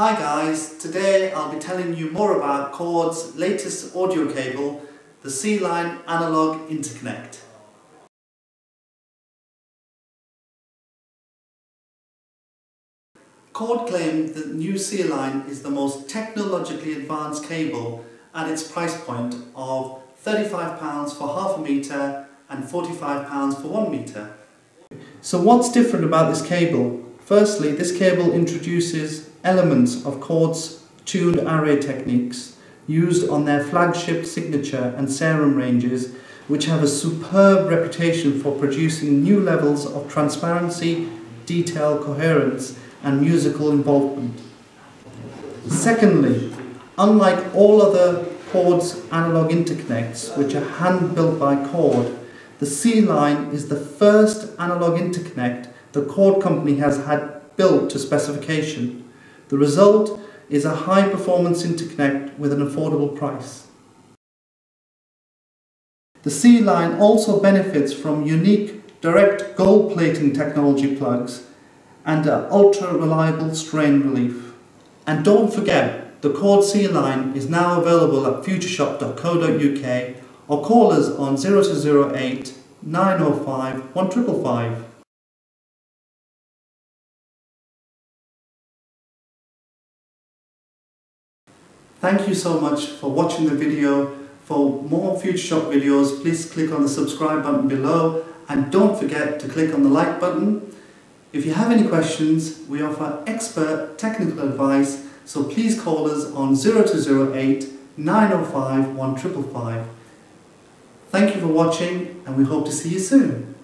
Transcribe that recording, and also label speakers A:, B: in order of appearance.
A: Hi guys, today I'll be telling you more about Chord's latest audio cable, the C-Line Analog Interconnect. Chord claimed that the new C-Line is the most technologically advanced cable at its price point of £35 for half a metre and £45 for one metre. So what's different about this cable? Firstly, this cable introduces elements of Chord's tuned ARAY techniques used on their flagship signature and Sarum ranges which have a superb reputation for producing new levels of transparency, detail, coherence and musical involvement. Secondly, unlike all other Chord's analog interconnects which are hand built by Chord, the C-Line is the first analog interconnect the Chord company has had built to specification. The result is a high performance interconnect with an affordable price. The C-Line also benefits from unique direct gold plating technology plugs and an ultra reliable strain relief. And don't forget, the Chord C-Line is now available at futureshop.co.uk or call us on 0208 905 1555. Thank you so much for watching the video. For more Future Shop videos, please click on the subscribe button below and don't forget to click on the like button. If you have any questions, we offer expert technical advice, so please call us on 0208 905 1555. Thank you for watching and we hope to see you soon.